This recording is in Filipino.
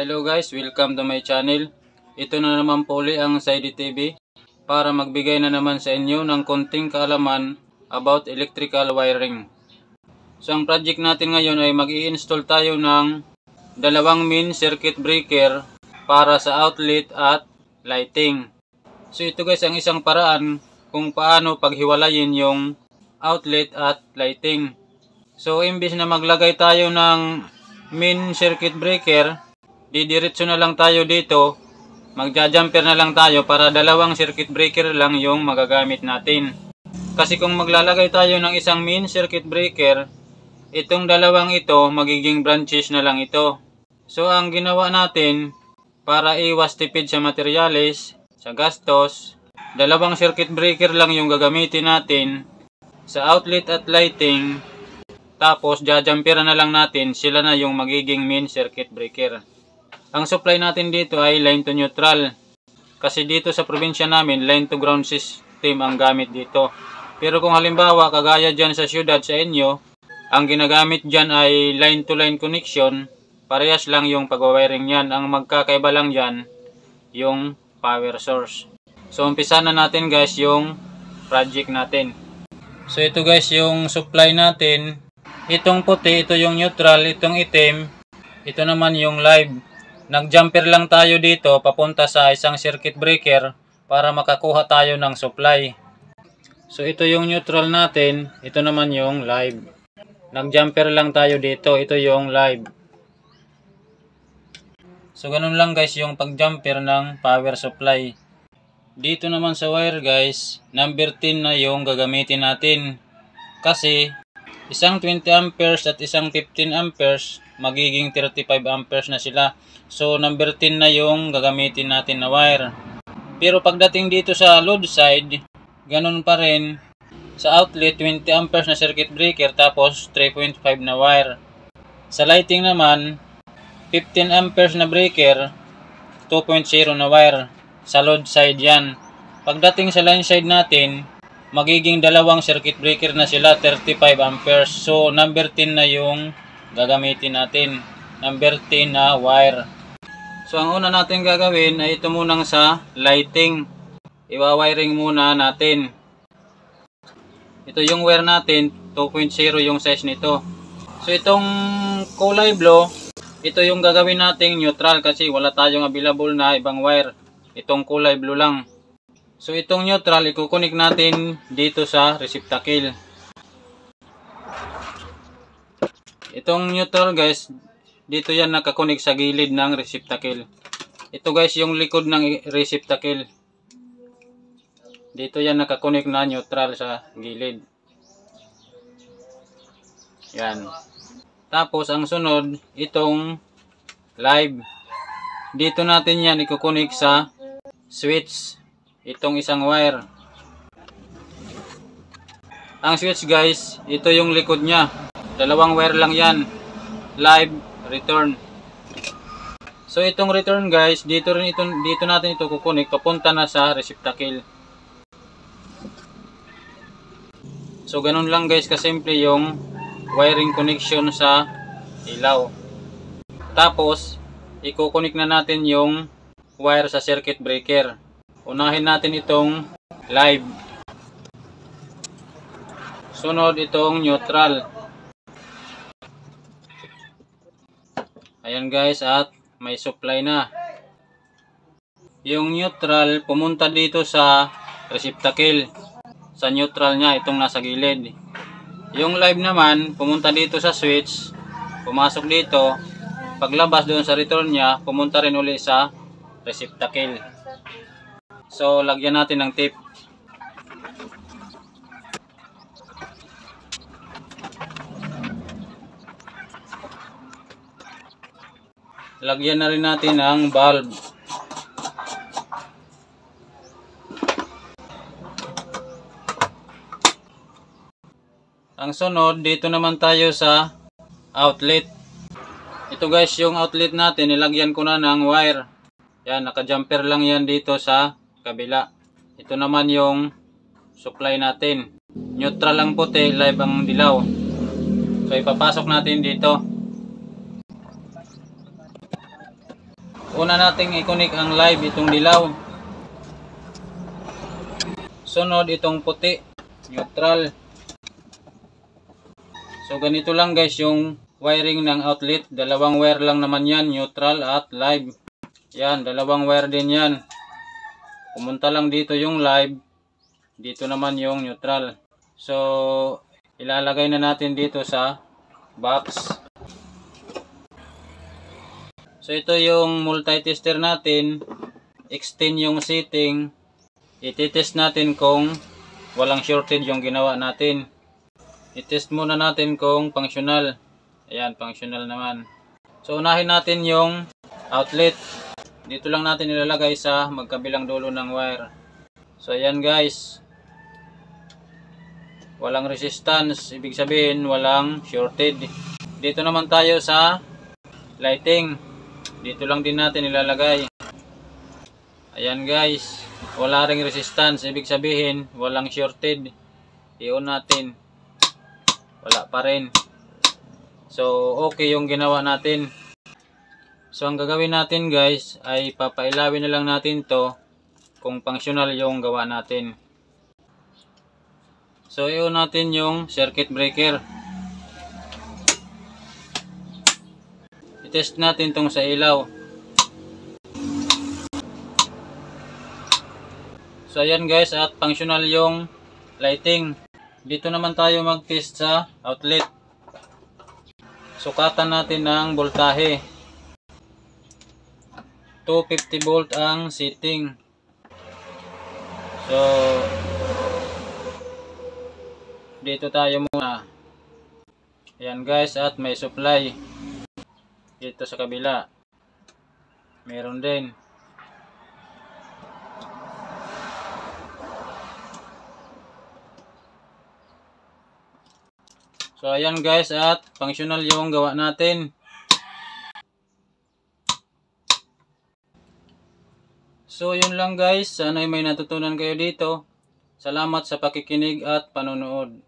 Hello guys, welcome to my channel. Ito na naman po uli ang Saidi TV para magbigay na naman sa inyo ng konting kaalaman about electrical wiring. So ang project natin ngayon ay mag install tayo ng dalawang main circuit breaker para sa outlet at lighting. So ito guys ang isang paraan kung paano paghiwalayin yung outlet at lighting. So imbis na maglagay tayo ng main circuit breaker, didiretso na lang tayo dito, magja-jumper na lang tayo para dalawang circuit breaker lang yung magagamit natin. Kasi kung maglalagay tayo ng isang main circuit breaker, itong dalawang ito magiging branches na lang ito. So ang ginawa natin para iwas tipid sa materyales, sa gastos, dalawang circuit breaker lang yung gagamitin natin sa outlet at lighting tapos jajumperan na lang natin sila na yung magiging main circuit breaker. Ang supply natin dito ay line to neutral. Kasi dito sa probinsya namin, line to ground system ang gamit dito. Pero kung halimbawa, kagaya dyan sa syudad sa inyo, ang ginagamit dyan ay line to line connection, parehas lang yung pag-wiring yan. Ang magkakaiba lang dyan, yung power source. So, umpisa na natin guys yung project natin. So, ito guys yung supply natin. Itong puti, ito yung neutral, itong itim, ito naman yung live. Nag-jumper lang tayo dito papunta sa isang circuit breaker para makakuha tayo ng supply. So ito yung neutral natin, ito naman yung live. Nag-jumper lang tayo dito, ito yung live. So ganun lang guys yung pag-jumper ng power supply. Dito naman sa wire guys, number 10 na yung gagamitin natin. Kasi isang 20 amperes at isang 15 amperes magiging 35 amperes na sila. So number 10 na yung gagamitin natin na wire. Pero pagdating dito sa load side, ganun pa rin. Sa outlet, 20 amperes na circuit breaker tapos 3.5 na wire. Sa lighting naman, 15 amperes na breaker, 2.0 na wire. Sa load side yan. Pagdating sa line side natin, magiging dalawang circuit breaker na sila 35 amperes. So number 10 na yung gagamitin natin. Number 10 na wire. So ang una natin gagawin ay ito munang sa lighting. Iwa-wiring muna natin. Ito yung wire natin, 2.0 yung size nito. So itong kulay blue, ito yung gagawin nating neutral kasi wala tayong available na ibang wire. Itong kulay blue lang. So itong neutral, ikukunik natin dito sa receptacle. Itong neutral guys, dito yan nakakunik sa gilid ng receptacle. Ito guys yung likod ng receptacle. Dito yan nakakunik na neutral sa gilid. Yan. Tapos ang sunod, itong live. Dito natin yan ikukunik sa switch. Itong isang wire. Ang switch guys, ito yung likod niya. Dalawang wire lang yan. Live, return. So itong return guys, dito rin ito dito natin ito kukunik papunta na sa receptacle. So ganun lang guys kasimple yung wiring connection sa ilaw. Tapos ikukunik na natin yung wire sa circuit breaker. Unahin natin itong live. Sunod itong neutral. Ayan guys at may supply na. Yung neutral pumunta dito sa receptacle. Sa neutral niya itong nasa gilid. Yung live naman pumunta dito sa switch. Pumasok dito. Paglabas doon sa return niya pumunta rin uli sa receptacle. So lagyan natin ng tape. lagyan na rin natin ang bulb. Ang sunod dito naman tayo sa outlet. Ito guys yung outlet natin nilagyan ko na ng wire. Yan naka jumper lang yan dito sa kabila ito naman yung supply natin neutral lang puti live ang dilaw so ipapasok natin dito una nating i-connect ang live itong dilaw. Sunod itong puti, neutral. So ganito lang guys yung wiring ng outlet. Dalawang wire lang naman yan, neutral at live. Yan, dalawang wire din yan. Pumunta lang dito yung live. Dito naman yung neutral. So, ilalagay na natin dito sa box. So ito yung multi-tester natin. Extend yung setting. Ititest natin kung walang shortage yung ginawa natin. I-test muna natin kung functional. Ayan, functional naman. So unahin natin yung outlet. Dito lang natin ilalagay sa magkabilang dulo ng wire. So ayan guys. Walang resistance. Ibig sabihin walang shorted. Dito naman tayo sa lighting dito lang din natin ilalagay ayan guys wala ring resistance ibig sabihin walang shorted i-on natin wala pa rin so okay yung ginawa natin so ang gagawin natin guys ay papailawin na lang natin to kung functional yung gawa natin so i-on natin yung circuit breaker test natin tong sa ilaw. So ayan guys at functional yung lighting. Dito naman tayo mag-test sa outlet. Sukatan natin ng voltahe. 250 volt ang setting. So dito tayo muna. Ayan guys at may supply dito sa kabila meron din so ayan guys at functional yung gawa natin so yun lang guys. Sana may natutunan kayo dito. Salamat sa pakikinig at panonood